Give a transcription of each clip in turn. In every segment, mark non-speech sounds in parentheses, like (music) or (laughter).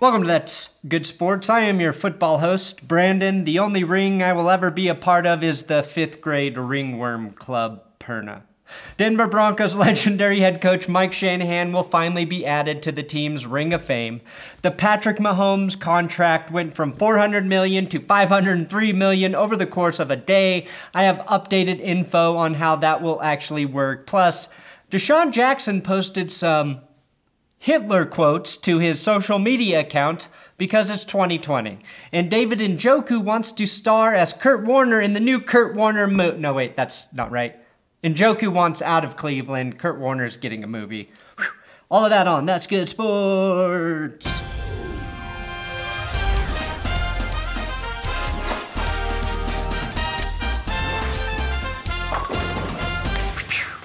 Welcome to That's Good Sports. I am your football host, Brandon. The only ring I will ever be a part of is the fifth grade ringworm club, Perna. Denver Broncos (laughs) legendary head coach Mike Shanahan will finally be added to the team's Ring of Fame. The Patrick Mahomes contract went from 400 million to 503 million over the course of a day. I have updated info on how that will actually work. Plus, DeSean Jackson posted some Hitler quotes to his social media account because it's 2020. And David Njoku wants to star as Kurt Warner in the new Kurt Warner movie. No, wait, that's not right. Njoku wants out of Cleveland. Kurt Warner's getting a movie. Whew. All of that on That's Good Sports.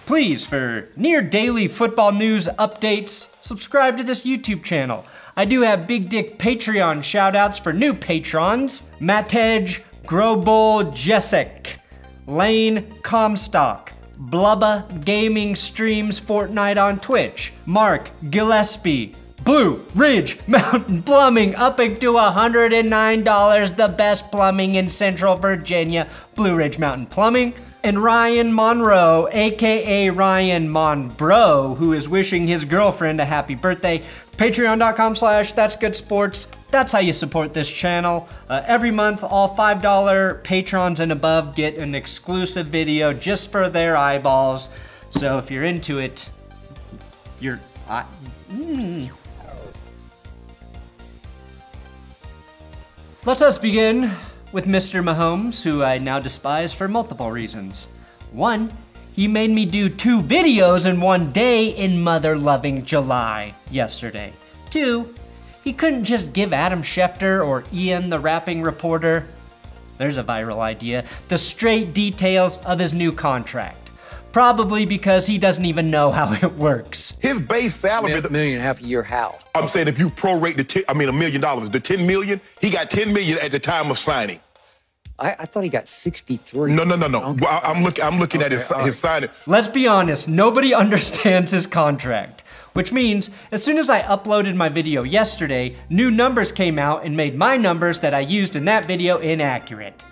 Please, for near daily football news updates, subscribe to this YouTube channel. I do have Big Dick Patreon shoutouts for new patrons Matej, Grobol Jessic, Lane Comstock, Blubba Gaming streams Fortnite on Twitch, Mark Gillespie, Blue Ridge (laughs) Mountain Plumbing upping to $109, the best plumbing in Central Virginia. Blue Ridge Mountain Plumbing and Ryan Monroe, aka Ryan Monbro, who is wishing his girlfriend a happy birthday. Patreon.com slash That's Good Sports. That's how you support this channel. Uh, every month, all $5 patrons and above get an exclusive video just for their eyeballs. So if you're into it, you're. I, mm. Let us begin with Mr. Mahomes, who I now despise for multiple reasons. One, he made me do two videos in one day in mother loving July yesterday. Two, he couldn't just give Adam Schefter or Ian the rapping reporter, there's a viral idea, the straight details of his new contract. Probably because he doesn't even know how (laughs) it works. His base salary, is a million and a half a year, how? I'm saying if you prorate the, ten, I mean, a million dollars, the 10 million, he got 10 million at the time of signing. I, I thought he got 63. No, no, no, no. Okay. Well, I, am looking, I'm looking at his, Okay, all his signing. Let's be honest, nobody (laughs) understands his contract. Which means, as soon as I uploaded my video yesterday, new numbers came out and made my numbers that I used in that video inaccurate.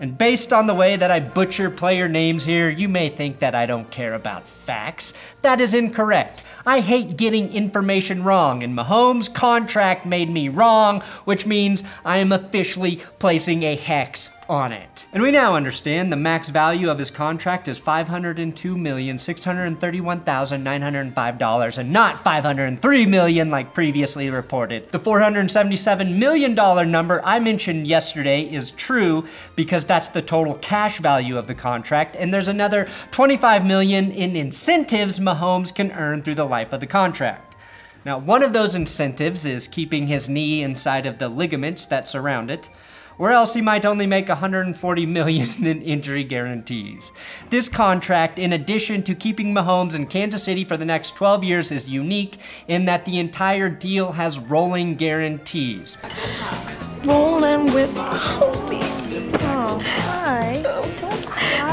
And based on the way that I butcher player names here, you may think that I don't care about facts. That is incorrect. I hate getting information wrong, and Mahomes' contract made me wrong, which means I am officially placing a hex on it. And we now understand the max value of his contract is $502,631,905 and not 503 million like previously reported. The $477 million number I mentioned yesterday is true because that's the total cash value of the contract, and there's another 25 million in incentives Mahomes can earn through the life of the contract. Now, one of those incentives is keeping his knee inside of the ligaments that surround it, or else he might only make 140 million (laughs) in injury guarantees. This contract, in addition to keeping Mahomes in Kansas City for the next 12 years, is unique in that the entire deal has rolling guarantees. rolling with Toby. Oh, hi.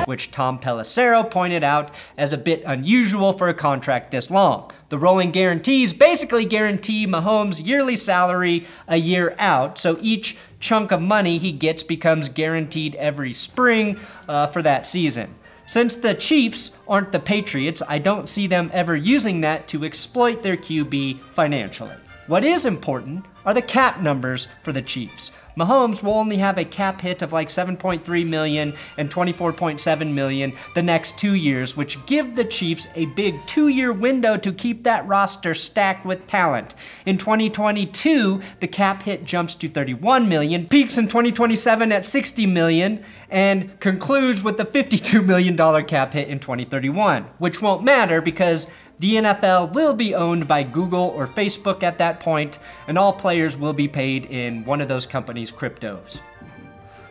Which Tom Pelissero pointed out as a bit unusual for a contract this long. The rolling guarantees basically guarantee Mahomes' yearly salary a year out, so each chunk of money he gets becomes guaranteed every spring uh, for that season. Since the Chiefs aren't the Patriots, I don't see them ever using that to exploit their QB financially. What is important are the cap numbers for the Chiefs. Mahomes will only have a cap hit of like 7.3 million and 24.7 million the next two years, which give the Chiefs a big two-year window to keep that roster stacked with talent. In 2022, the cap hit jumps to 31 million, peaks in 2027 at 60 million, and concludes with the $52 million cap hit in 2031, which won't matter because the NFL will be owned by Google or Facebook at that point, and all players will be paid in one of those companies' cryptos.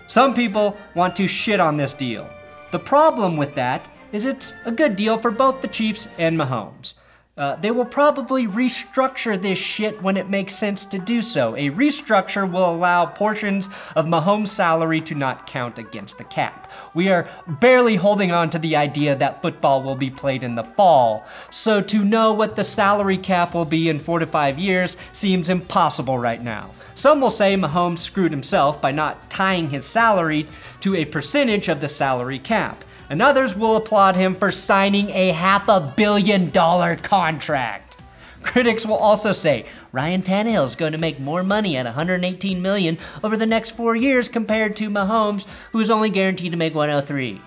Some people want to shit on this deal. The problem with that is it's a good deal for both the Chiefs and Mahomes. Uh, they will probably restructure this shit when it makes sense to do so. A restructure will allow portions of Mahomes' salary to not count against the cap. We are barely holding on to the idea that football will be played in the fall, so to know what the salary cap will be in four to five years seems impossible right now. Some will say Mahomes screwed himself by not tying his salary to a percentage of the salary cap and others will applaud him for signing a half a billion dollar contract. Critics will also say Ryan Tannehill is going to make more money at 118 million over the next 4 years compared to Mahomes who's only guaranteed to make 103.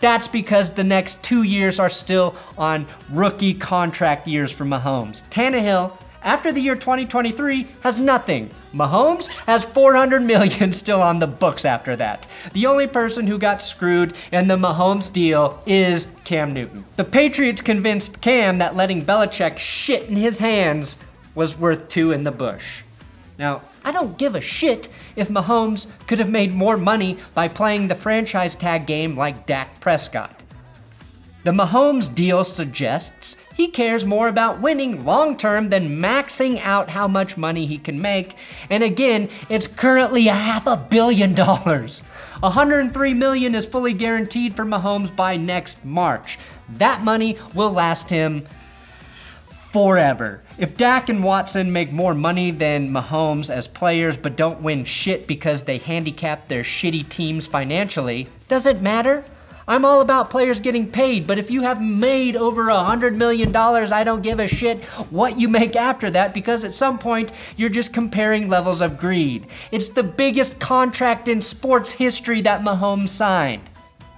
That's because the next 2 years are still on rookie contract years for Mahomes. Tannehill after the year 2023 has nothing. Mahomes has 400 million still on the books after that. The only person who got screwed in the Mahomes deal is Cam Newton. The Patriots convinced Cam that letting Belichick shit in his hands was worth two in the bush. Now, I don't give a shit if Mahomes could have made more money by playing the franchise tag game like Dak Prescott. The Mahomes deal suggests he cares more about winning long term than maxing out how much money he can make. And again, it's currently a half a billion dollars. 103 million is fully guaranteed for Mahomes by next March. That money will last him forever. If Dak and Watson make more money than Mahomes as players but don't win shit because they handicap their shitty teams financially, does it matter? I'm all about players getting paid, but if you have made over a hundred million dollars, I don't give a shit what you make after that because at some point you're just comparing levels of greed. It's the biggest contract in sports history that Mahomes signed.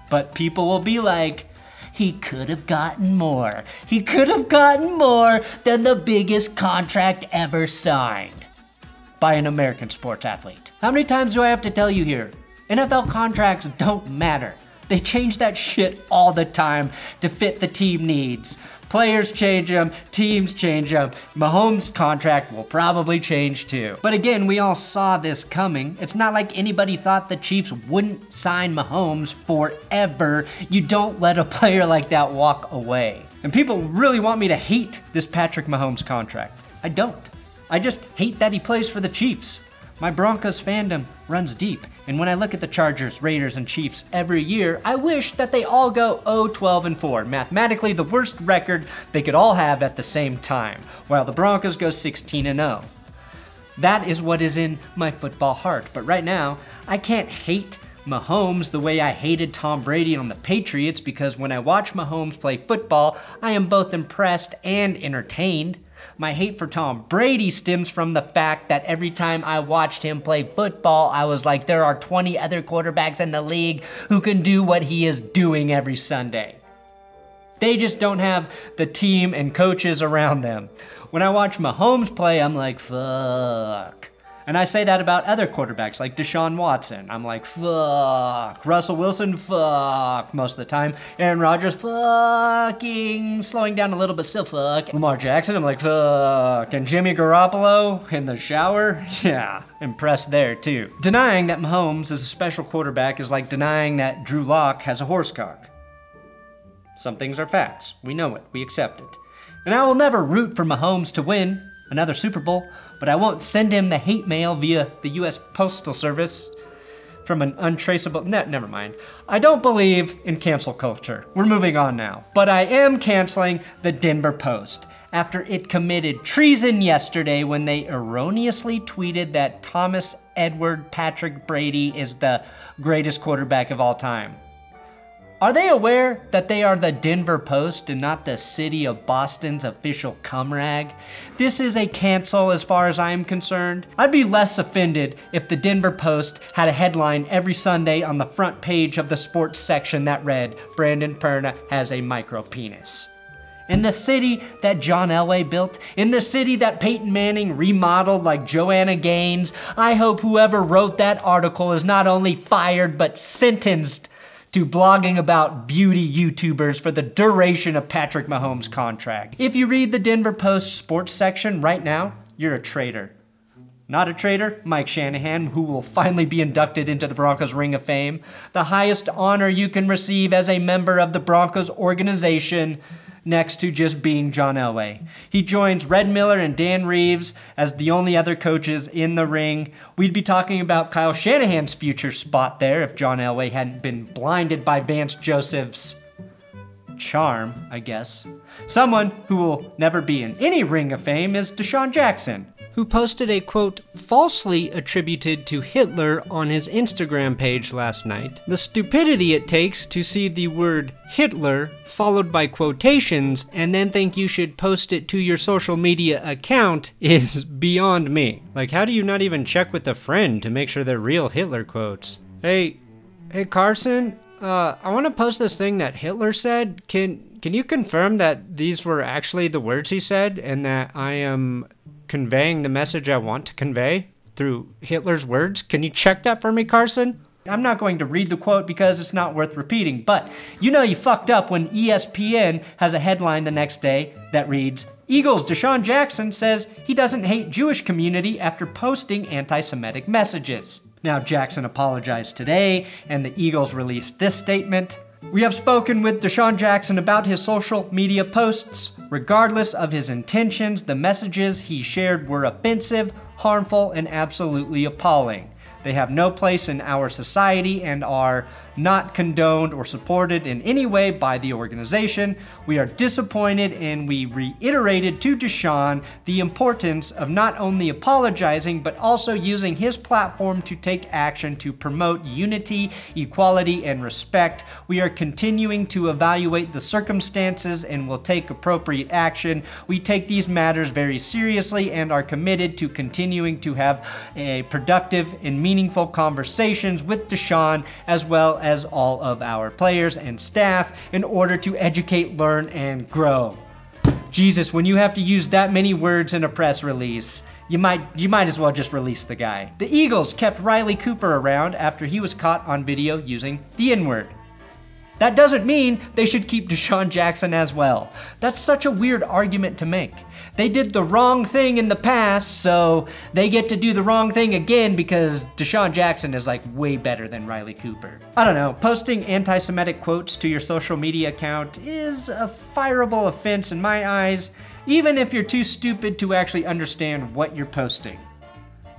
But people will be like, he could have gotten more. He could have gotten more than the biggest contract ever signed by an American sports athlete. How many times do I have to tell you here? NFL contracts don't matter. They change that shit all the time to fit the team needs. Players change them, teams change them. Mahomes' contract will probably change too. But again, we all saw this coming. It's not like anybody thought the Chiefs wouldn't sign Mahomes forever. You don't let a player like that walk away. And people really want me to hate this Patrick Mahomes contract. I don't. I just hate that he plays for the Chiefs. My Broncos fandom runs deep, and when I look at the Chargers, Raiders, and Chiefs every year, I wish that they all go 0 12 and 4, mathematically the worst record they could all have at the same time, while the Broncos go 16 and 0. That is what is in my football heart, but right now, I can't hate Mahomes the way I hated Tom Brady on the Patriots because when I watch Mahomes play football, I am both impressed and entertained. My hate for Tom Brady stems from the fact that every time I watched him play football, I was like, there are 20 other quarterbacks in the league who can do what he is doing every Sunday. They just don't have the team and coaches around them. When I watch Mahomes play, I'm like, fuck. And I say that about other quarterbacks like Deshaun Watson. I'm like, fuck. Russell Wilson, fuck, most of the time. Aaron Rodgers, fucking slowing down a little, but still fuck. Lamar Jackson, I'm like, fuck. And Jimmy Garoppolo in the shower, (laughs) yeah, impressed there too. Denying that Mahomes is a special quarterback is like denying that Drew Lock has a horse cock. Some things are facts. We know it. We accept it. And I will never root for Mahomes to win another Super Bowl but I won't send him the hate mail via the US Postal Service from an untraceable. Ne- never mind. I don't believe in cancel culture. We're moving on now. But I am canceling the Denver Post after it committed treason yesterday when they erroneously tweeted that Thomas Edward Patrick Brady is the greatest quarterback of all time. Are they aware that they are the Denver Post and not the city of Boston's official cum rag? This is a cancel as far as I am concerned. I'd be less offended if the Denver Post had a headline every Sunday on the front page of the sports section that read, Brandon Perna has a micro penis. In the city that John Elway built, in the city that Peyton Manning remodeled like Joanna Gaines, I hope whoever wrote that article is not only fired but sentenced to blogging about beauty YouTubers for the duration of Patrick Mahomes' contract. If you read the Denver Post sports section right now, you're a traitor. Not a traitor, Mike Shanahan, who will finally be inducted into the Broncos Ring of Fame, the highest honor you can receive as a member of the Broncos organization. Next to just being John Elway. He joins Red Miller and Dan Reeves as the only other coaches in the ring. We'd be talking about Kyle Shanahan's future spot there if John Elway hadn't been blinded by Vance Joseph's charm, I guess. Someone who will never be in any ring of fame is DeSean Jackson, who posted a quote falsely attributed to Hitler on his Instagram page last night. The stupidity it takes to see the word Hitler followed by quotations and then think you should post it to your social media account is beyond me. Like, how do you not even check with a friend to make sure they're real Hitler quotes? Hey, hey Carson, uh, I want to post this thing that Hitler said. Can can you confirm that these were actually the words he said and that I am conveying the message I want to convey through Hitler's words? Can you check that for me, Carson? I'm not going to read the quote because it's not worth repeating, but you know you fucked up when ESPN has a headline the next day that reads Eagles DeSean Jackson says he doesn't hate Jewish community after posting anti-Semitic messages. Now Jackson apologized today and the Eagles released this statement. We have spoken with DeSean Jackson about his social media posts. Regardless of his intentions, the messages he shared were offensive, harmful, and absolutely appalling. They have no place in our society and are not condoned or supported in any way by the organization. We are disappointed and we reiterated to DeSean the importance of not only apologizing, but also using his platform to take action to promote unity, equality, and respect. We are continuing to evaluate the circumstances and will take appropriate action. We take these matters very seriously and are committed to continuing to have a productive and meaningful conversations with DeSean as well as all of our players and staff in order to educate, learn, and grow. Jesus, when you have to use that many words in a press release, you might you might as well just release the guy. The Eagles kept Riley Cooper around after he was caught on video using the N-word. That doesn't mean they should keep DeSean Jackson as well. That's such a weird argument to make. They did the wrong thing in the past, so they get to do the wrong thing again because DeSean Jackson is like way better than Riley Cooper. I don't know, posting anti Semitic quotes to your social media account is a fireable offense in my eyes, even if you're too stupid to actually understand what you're posting.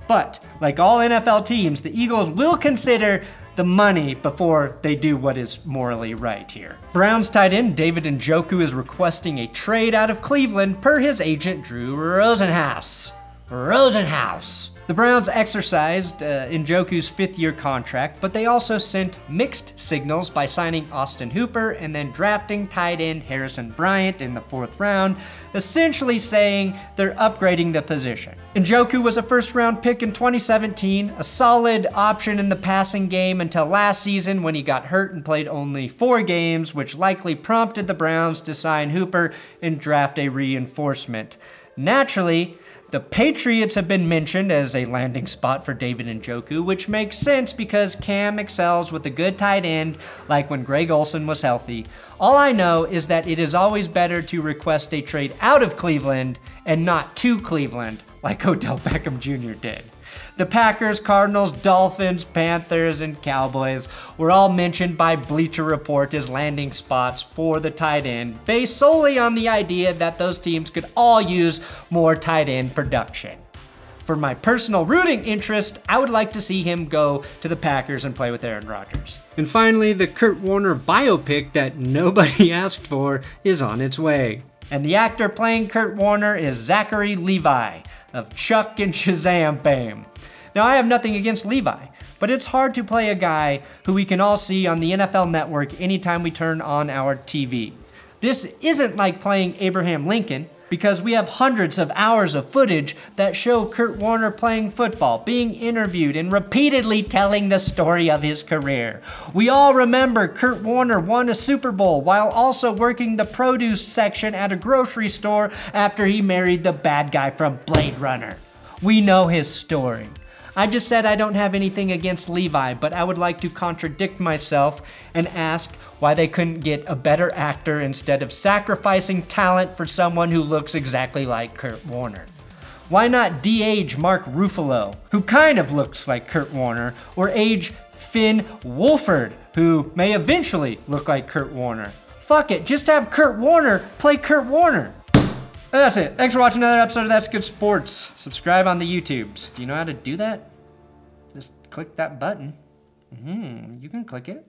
But, like all NFL teams, the Eagles will consider the money before they do what is morally right here. Browns tight end David Njoku is requesting a trade out of Cleveland per his agent Drew Rosenhaus. Rosenhaus. The Browns exercised uh, Njoku's fifth year contract, but they also sent mixed signals by signing Austin Hooper and then drafting tight end Harrison Bryant in the fourth round, essentially saying they're upgrading the position. Njoku was a first round pick in 2017, a solid option in the passing game until last season when he got hurt and played only four games, which likely prompted the Browns to sign Hooper and draft a reinforcement. Naturally, the Patriots have been mentioned as a landing spot for David Njoku, which makes sense because Cam excels with a good tight end, like when Greg Olsen was healthy. All I know is that it is always better to request a trade out of Cleveland and not to Cleveland, like Odell Beckham Jr. did. The Packers, Cardinals, Dolphins, Panthers, and Cowboys were all mentioned by Bleacher Report as landing spots for the tight end, based solely on the idea that those teams could all use more tight end production. For my personal rooting interest, I would like to see him go to the Packers and play with Aaron Rodgers. And finally, the Kurt Warner biopic that nobody (laughs) asked for is on its way. And the actor playing Kurt Warner is Zachary Levi of Chuck and Shazam fame. Now, I have nothing against Levi, but it's hard to play a guy who we can all see on the NFL network anytime we turn on our TV. This isn't like playing Abraham Lincoln, because we have hundreds of hours of footage that show Kurt Warner playing football, being interviewed, and repeatedly telling the story of his career. We all remember Kurt Warner won a Super Bowl while also working the produce section at a grocery store after he married the bad guy from Blade Runner. We know his story. I just said I don't have anything against Levi, but I would like to contradict myself and ask why they couldn't get a better actor instead of sacrificing talent for someone who looks exactly like Kurt Warner. Why not de-age Mark Ruffalo, who kind of looks like Kurt Warner, or age Finn Wolfhard, who may eventually look like Kurt Warner? Fuck it. Just have Kurt Warner play Kurt Warner. That's it. Thanks for watching another episode of That's Good Sports. Subscribe on the YouTubes. Do you know how to do that? Just click that button. hmm you can click it.